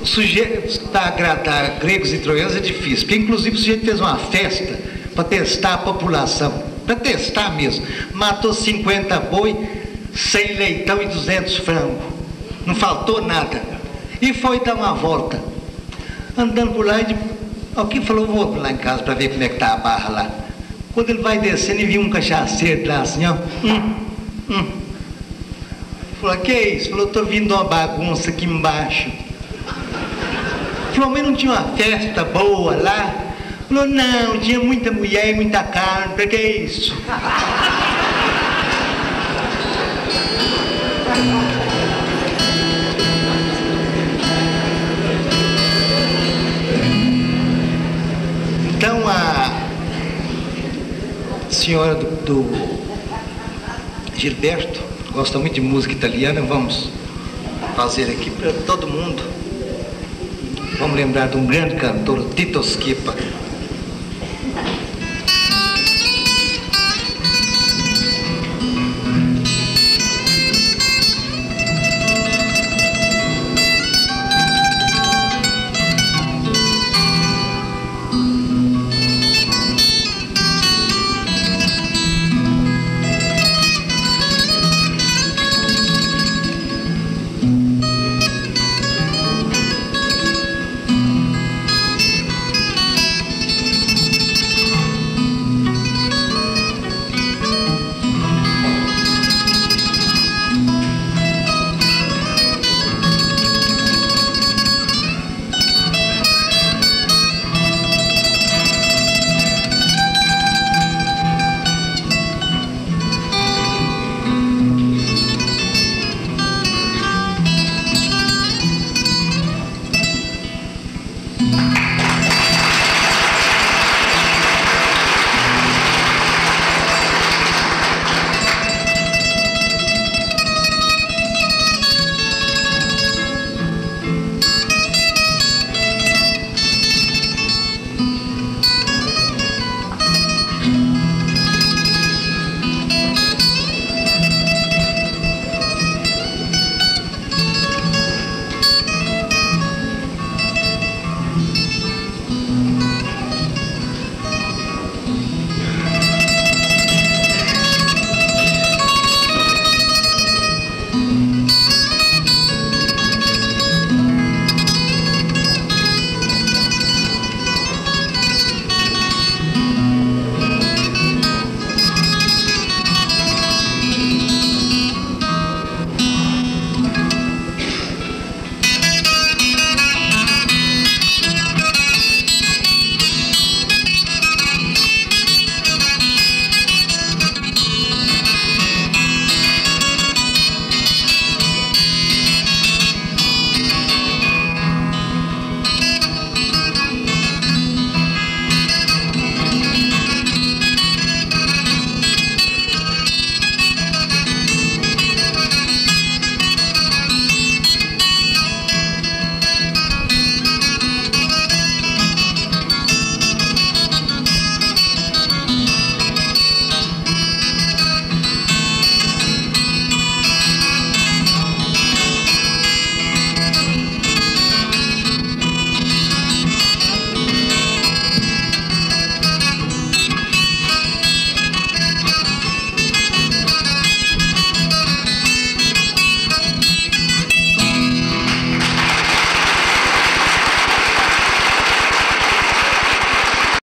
O sujeito para agradar gregos e troianos é difícil, porque inclusive o sujeito fez uma festa para testar a população, para testar mesmo. Matou 50 boi, 100 leitão e 200 frangos. Não faltou nada. E foi dar uma volta. Andando por lá, e alguém falou, vou lá em casa para ver como é que tá a barra lá. Quando ele vai descendo, ele viu um cachaceiro lá assim, ó. Hum, hum. Falou, que é isso? Falou, tô vindo uma bagunça aqui embaixo. Falou, mas não tinha uma festa boa lá? Falou, não, tinha muita mulher e muita carne, para que é isso? Então a senhora do, do Gilberto gosta muito de música italiana, vamos fazer aqui para todo mundo. Vamos lembrar de um grande cantor, Tito Schipa.